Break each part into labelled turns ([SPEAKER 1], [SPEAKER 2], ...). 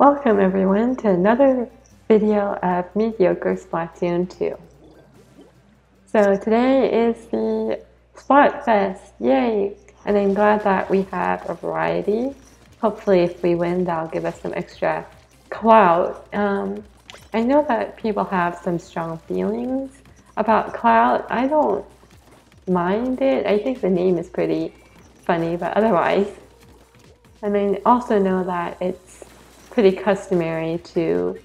[SPEAKER 1] Welcome everyone to another video of Mediocre Splatoon 2. So today is the Splatfest, yay! And I'm glad that we have a variety. Hopefully if we win that'll give us some extra clout. Um, I know that people have some strong feelings about clout. I don't mind it. I think the name is pretty funny, but otherwise. And I also know that it's pretty customary to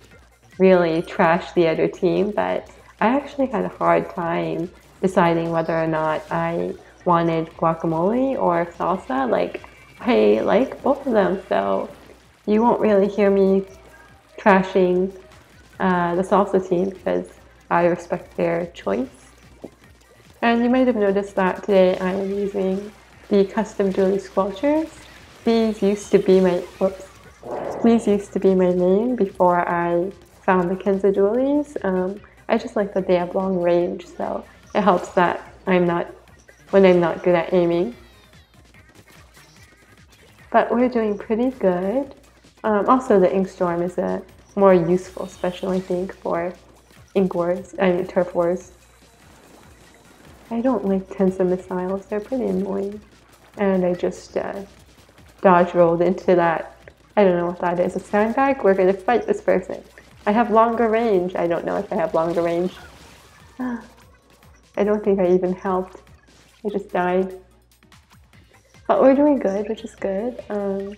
[SPEAKER 1] really trash the other team, but I actually had a hard time deciding whether or not I wanted guacamole or salsa. Like, I like both of them, so you won't really hear me trashing uh, the salsa team because I respect their choice. And you might have noticed that today I am using the custom Dualie squelchers. These used to be my, whoops, these used to be my name before I found the Kensa Dualies. Um, I just like that they have long range, so it helps that I'm not, when I'm not good at aiming. But we're doing pretty good. Um, also, the Inkstorm is a more useful special, I think, for Ink Wars, I mean Turf Wars. I don't like Tenta Missiles, they're pretty annoying. And I just uh, dodge rolled into that, I don't know what that is, a sandbag? We're gonna fight this person. I have longer range. I don't know if I have longer range. I don't think I even helped. I just died. But we're doing good, which is good. Um,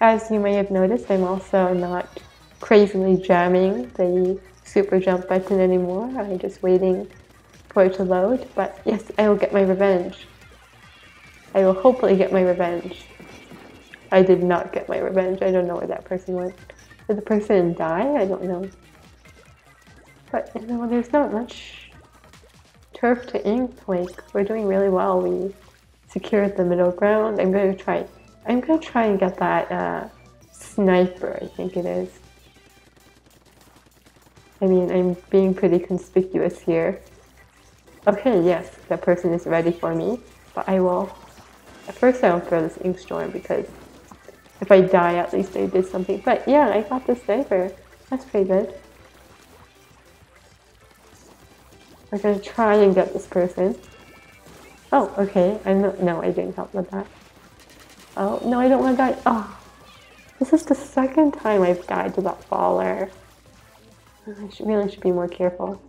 [SPEAKER 1] as you may have noticed, I'm also not crazily jamming the super jump button anymore. I'm just waiting for it to load. But yes, I will get my revenge. I will hopefully get my revenge. I did not get my revenge. I don't know where that person went. Did the person die? I don't know. But you know, there's not much turf to ink. Like we're doing really well. We secured the middle ground. I'm to try. I'm to try and get that uh, sniper. I think it is. I mean, I'm being pretty conspicuous here. Okay, yes, that person is ready for me, but I will. At first, I will throw this Inkstorm because if I die, at least I did something. But yeah, I got the sniper. That's pretty good. We're gonna try and get this person. Oh, okay. I'm not, no, I didn't help with that. Oh, no, I don't want to die. Oh, this is the second time I've died to that faller. I should, really should be more careful.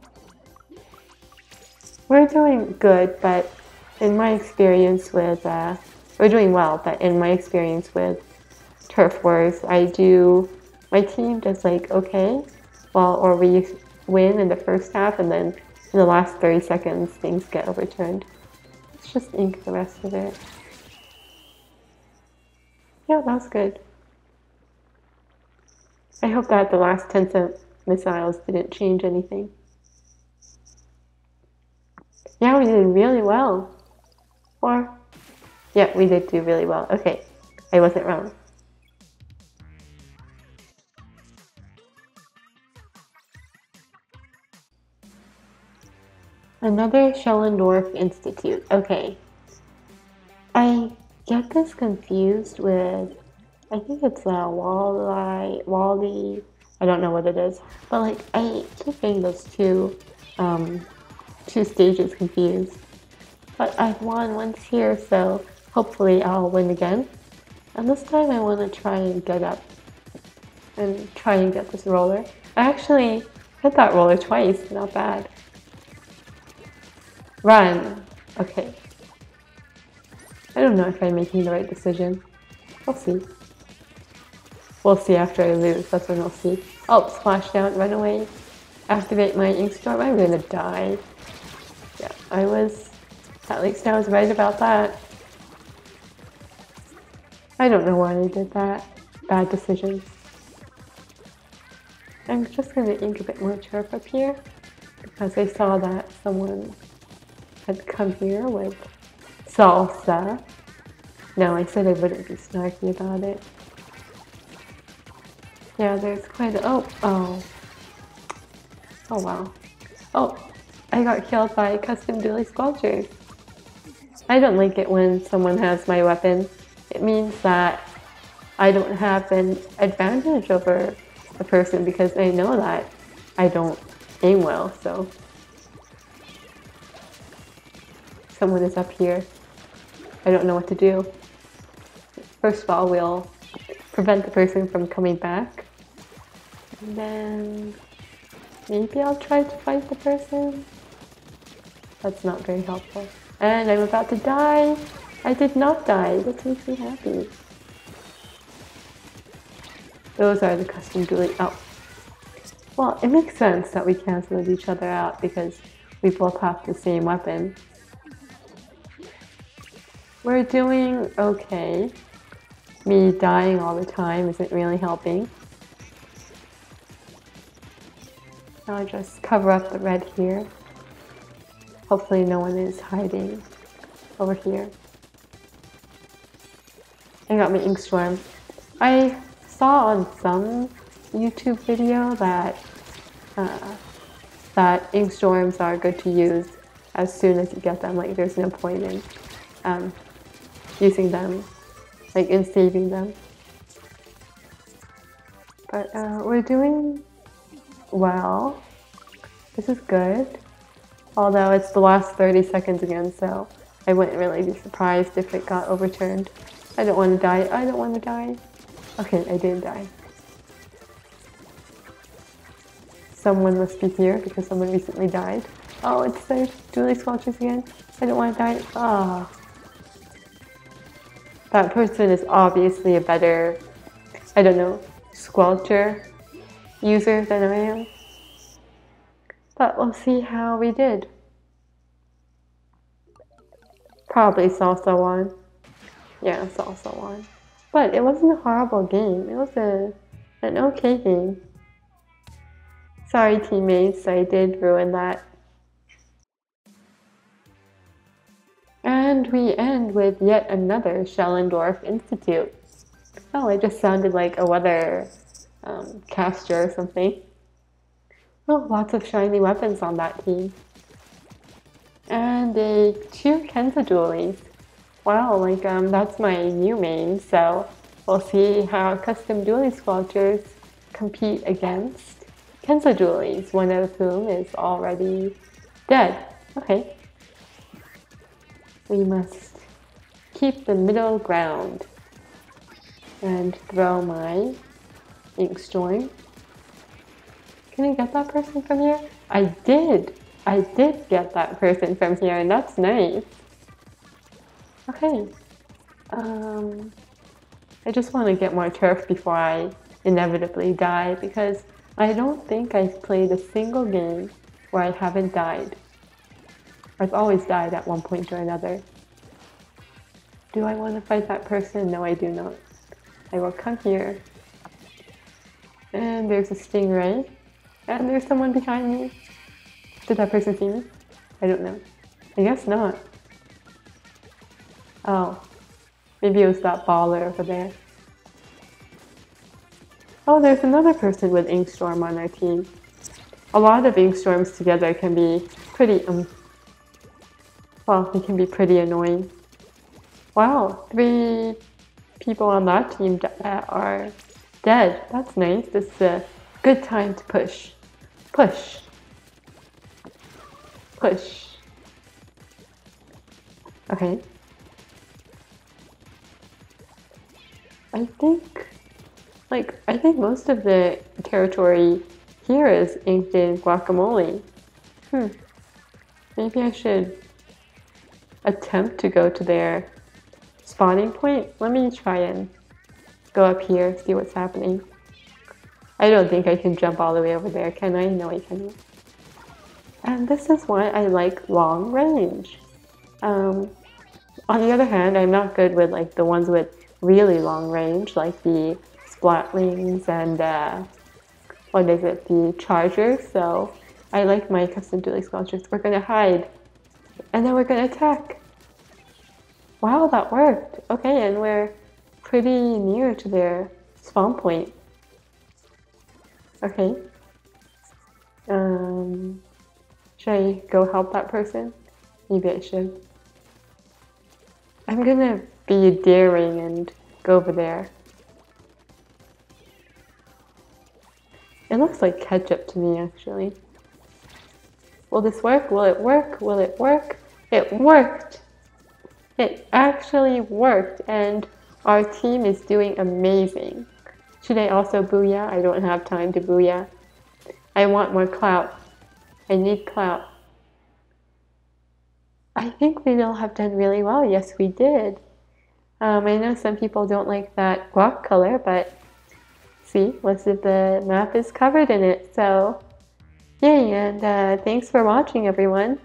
[SPEAKER 1] We're doing good, but in my experience with, uh, we're doing well, but in my experience with turf wars. I do, my team does like okay, well, or we win in the first half and then in the last 30 seconds things get overturned. Let's just ink the rest of it. Yeah, that's good. I hope that the last 10 cent missiles didn't change anything. Yeah, we did really well. Or, yeah, we did do really well. Okay, I wasn't wrong. Another Shellendorf Institute. Okay. I get this confused with, I think it's a Wally, Wally, I don't know what it is, but like I keep getting those two, um, two stages confused. But I've won once here, so hopefully I'll win again. And this time I want to try and get up and try and get this roller. I actually hit that roller twice, not bad. Run. Okay. I don't know if I'm making the right decision. We'll see. We'll see after I lose. That's when we'll see. Oh, splash down, run away. Activate my Inkstorm. I'm gonna die. Yeah, I was... At least I was right about that. I don't know why I did that. Bad decision. I'm just gonna ink a bit more turf up here because I saw that someone had come here with salsa. No, I said I wouldn't be snarky about it. Yeah, there's quite a- oh, oh. Oh wow. Oh, I got killed by custom dualie squelchers. I don't like it when someone has my weapon. It means that I don't have an advantage over a person because I know that I don't aim well, so. Someone is up here. I don't know what to do. First of all, we'll prevent the person from coming back. And then maybe I'll try to fight the person. That's not very helpful. And I'm about to die. I did not die. That makes me happy. Those are the custom dualie. Oh. Well, it makes sense that we canceled each other out because we both have the same weapon. We're doing okay. Me dying all the time isn't really helping. I'll just cover up the red here. Hopefully no one is hiding over here. I got my Inkstorm. I saw on some YouTube video that uh, that Inkstorms are good to use as soon as you get them. Like there's no point in um, using them, like in saving them. But uh, we're doing well. This is good. Although it's the last 30 seconds again, so I wouldn't really be surprised if it got overturned. I don't want to die. I don't want to die. Okay, I did die. Someone must be here because someone recently died. Oh, it's the Dualie Squelchers again. I don't want to die. Ah. Oh. That person is obviously a better, I don't know, Squelcher user than I am. But we'll see how we did. Probably Salsa won. Yeah, Salsa won. But it wasn't a horrible game. It was a an okay game. Sorry teammates, I did ruin that. And we end with yet another Shellendorf Institute. Oh, it just sounded like a weather um, caster or something. Oh, lots of shiny weapons on that team. And the two Kensa dualies. Wow, like um, that's my new main, so we'll see how custom dualie squelchers compete against Kensa dualies, one of whom is already dead. Okay. We must keep the middle ground and throw my Inkstorm can I get that person from here? I did. I did get that person from here, and that's nice. Okay. Um, I just want to get more turf before I inevitably die because I don't think I've played a single game where I haven't died. I've always died at one point or another. Do I want to fight that person? No, I do not. I will come here. And there's a stingray. And there's someone behind me. Did that person see me? I don't know. I guess not. Oh. Maybe it was that baller over there. Oh, there's another person with Inkstorm on our team. A lot of Inkstorms together can be pretty, um, well, they can be pretty annoying. Wow, three people on that team are dead. That's nice. This is a good time to push. Push. Push. Okay. I think, like, I think most of the territory here is inked in guacamole. Hmm. Maybe I should attempt to go to their spawning point. Let me try and go up here, see what's happening. I don't think I can jump all the way over there, can I? No, I cannot. And this is why I like long range. Um, on the other hand, I'm not good with like the ones with really long range, like the Splatlings and uh, what is it, the Chargers. So I like my custom dualie squelchers. We're gonna hide, and then we're gonna attack. Wow, that worked. Okay, and we're pretty near to their spawn point. Okay. Um, should I go help that person? Maybe I should. I'm gonna be daring and go over there. It looks like ketchup to me, actually. Will this work? Will it work? Will it work? It worked! It actually worked, and our team is doing amazing. Should I also booyah? I don't have time to booyah. I want more clout. I need clout. I think we all have done really well. Yes, we did. Um, I know some people don't like that guac color, but see, most of the map is covered in it. So, yay, and uh, thanks for watching, everyone.